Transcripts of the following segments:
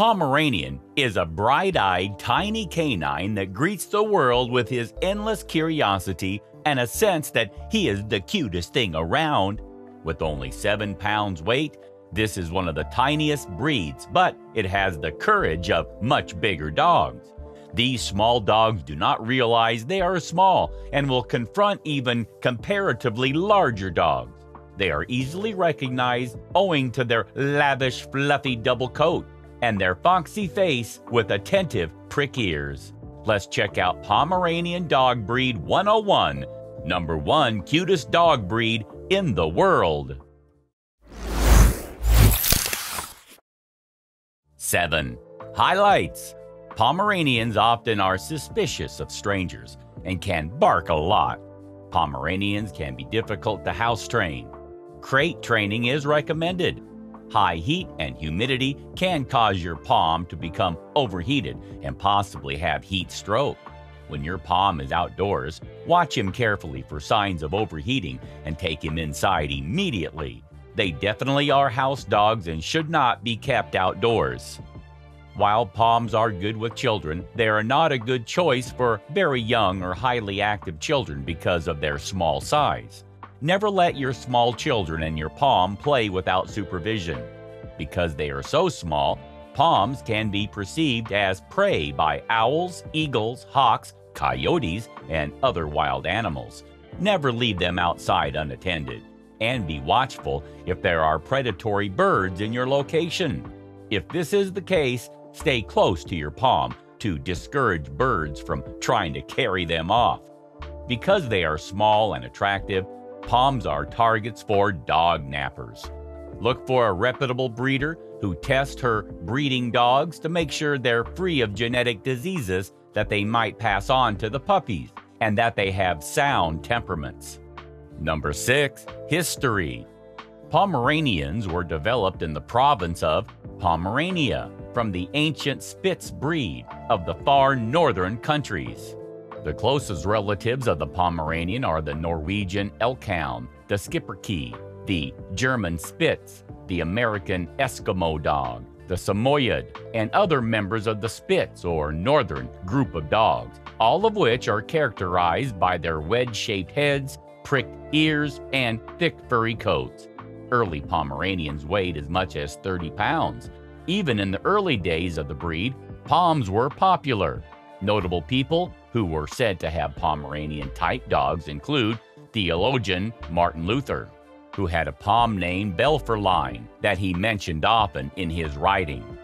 Pomeranian is a bright eyed, tiny canine that greets the world with his endless curiosity and a sense that he is the cutest thing around. With only 7 pounds weight, this is one of the tiniest breeds, but it has the courage of much bigger dogs. These small dogs do not realize they are small and will confront even comparatively larger dogs. They are easily recognized owing to their lavish, fluffy double coat and their foxy face with attentive prick ears. Let's check out Pomeranian Dog Breed 101, number one cutest dog breed in the world. 7. Highlights Pomeranians often are suspicious of strangers and can bark a lot. Pomeranians can be difficult to house train. Crate training is recommended. High heat and humidity can cause your Pom to become overheated and possibly have heat stroke. When your Pom is outdoors, watch him carefully for signs of overheating and take him inside immediately. They definitely are house dogs and should not be kept outdoors. While Poms are good with children, they are not a good choice for very young or highly active children because of their small size. Never let your small children and your Pom play without supervision. Because they are so small, Poms can be perceived as prey by owls, eagles, hawks, coyotes, and other wild animals. Never leave them outside unattended. And be watchful if there are predatory birds in your location. If this is the case, stay close to your Pom to discourage birds from trying to carry them off. Because they are small and attractive, Poms are targets for dog nappers. Look for a reputable breeder who tests her breeding dogs to make sure they're free of genetic diseases that they might pass on to the puppies and that they have sound temperaments. Number 6. History Pomeranians were developed in the province of Pomerania from the ancient Spitz breed of the far northern countries. The closest relatives of the Pomeranian are the Norwegian Elkhound, the Schipperke, the German Spitz, the American Eskimo dog, the Samoyed, and other members of the Spitz or Northern group of dogs, all of which are characterized by their wedge-shaped heads, pricked ears, and thick furry coats. Early Pomeranians weighed as much as 30 pounds. Even in the early days of the breed, Poms were popular. Notable people who were said to have Pomeranian type dogs include theologian Martin Luther, who had a Pom named Belferlein that he mentioned often in his writing.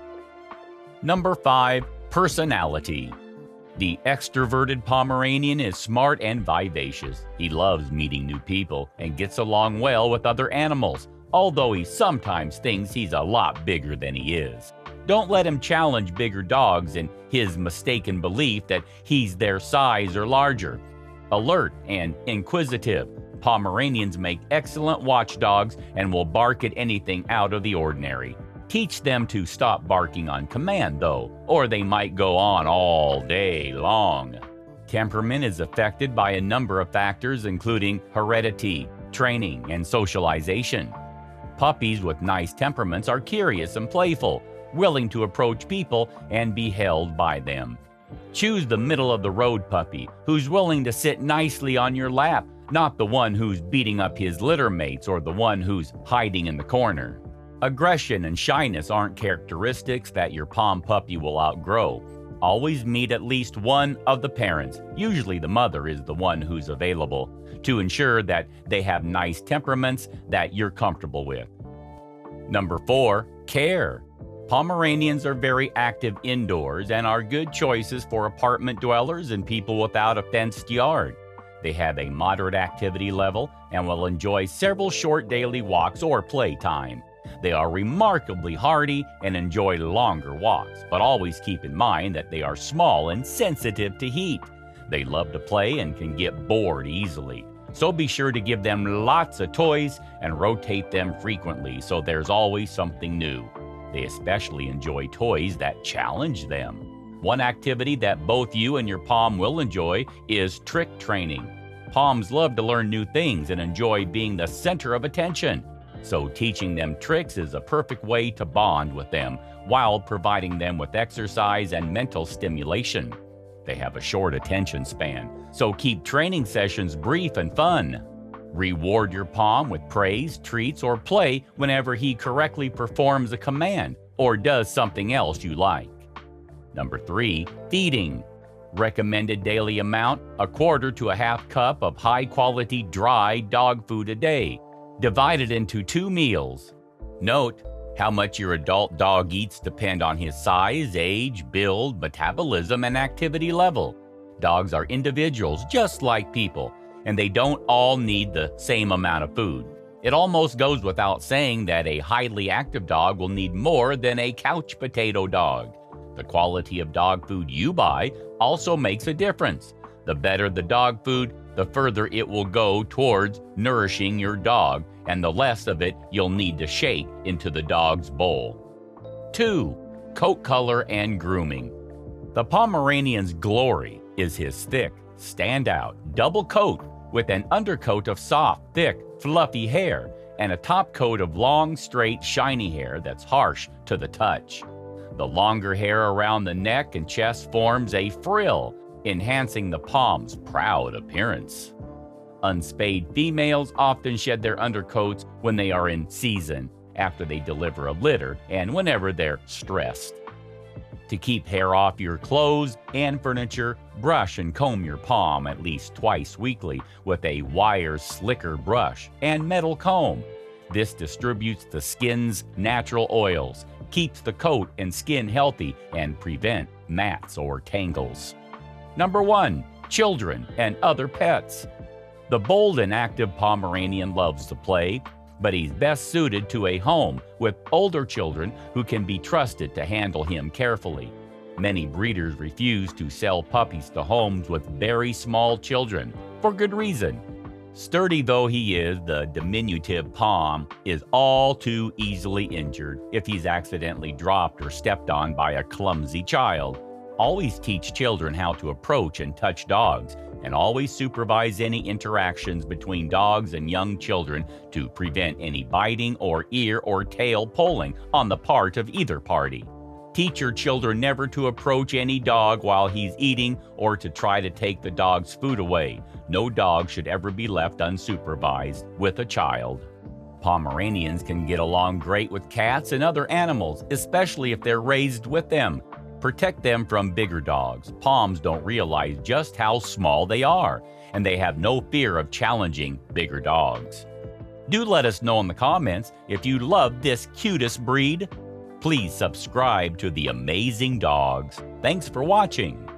Number 5. Personality The extroverted Pomeranian is smart and vivacious. He loves meeting new people and gets along well with other animals, although he sometimes thinks he's a lot bigger than he is. Don't let him challenge bigger dogs in his mistaken belief that he's their size or larger. Alert and inquisitive, Pomeranians make excellent watchdogs and will bark at anything out of the ordinary. Teach them to stop barking on command, though, or they might go on all day long. Temperament is affected by a number of factors, including heredity, training, and socialization. Puppies with nice temperaments are curious and playful, willing to approach people and be held by them. Choose the middle of the road puppy who's willing to sit nicely on your lap, not the one who's beating up his litter mates or the one who's hiding in the corner. Aggression and shyness aren't characteristics that your Pom puppy will outgrow. Always meet at least one of the parents, usually the mother is the one who's available, to ensure that they have nice temperaments that you're comfortable with. Number 4. Care. Pomeranians are very active indoors and are good choices for apartment dwellers and people without a fenced yard. They have a moderate activity level and will enjoy several short daily walks or playtime. They are remarkably hardy and enjoy longer walks, but always keep in mind that they are small and sensitive to heat. They love to play and can get bored easily. So be sure to give them lots of toys and rotate them frequently so there's always something new. They especially enjoy toys that challenge them. One activity that both you and your Pom will enjoy is trick training. Poms love to learn new things and enjoy being the center of attention. so teaching them tricks is a perfect way to bond with them while providing them with exercise and mental stimulation. They have a short attention span, so keep training sessions brief and fun. Reward your Pom with praise, treats, or play whenever he correctly performs a command or does something else you like. Number three, feeding. Recommended daily amount a quarter to a half cup of high quality dry dog food a day, divided into two meals. Note, how much your adult dog eats depend on his size, age, build, metabolism, and activity level. Dogs are individuals just like people, and they don't all need the same amount of food. It almost goes without saying that a highly active dog will need more than a couch potato dog. The quality of dog food you buy also makes a difference. The better the dog food, the further it will go towards nourishing your dog, and the less of it you'll need to shake into the dog's bowl. 2. Coat color and grooming. The Pomeranian's glory is his thick, standout, double coat with an undercoat of soft, thick, fluffy hair and a top coat of long, straight, shiny hair that's harsh to the touch. The longer hair around the neck and chest forms a frill, enhancing the Pom's proud appearance. Unspayed females often shed their undercoats when they are in season, after they deliver a litter, and whenever they're stressed. To keep hair off your clothes and furniture, brush and comb your Pom at least twice weekly with a wire slicker brush and metal comb. This distributes the skin's natural oils, keeps the coat and skin healthy, and prevent mats or tangles. Number 1. Children and other pets. The bold and active Pomeranian loves to play, but he's best suited to a home with older children who can be trusted to handle him carefully. Many breeders refuse to sell puppies to homes with very small children, for good reason. Sturdy though he is, the diminutive Pom is all too easily injured if he's accidentally dropped or stepped on by a clumsy child. Always teach children how to approach and touch dogs, and always supervise any interactions between dogs and young children to prevent any biting or ear or tail pulling on the part of either party. Teach your children never to approach any dog while he's eating or to try to take the dog's food away. No dog should ever be left unsupervised with a child. Pomeranians can get along great with cats and other animals, especially if they're raised with them. Protect them from bigger dogs. Poms don't realize just how small they are, and they have no fear of challenging bigger dogs. Do let us know in the comments if you love this cutest breed. Please subscribe to the Amazing Dogs. Thanks for watching.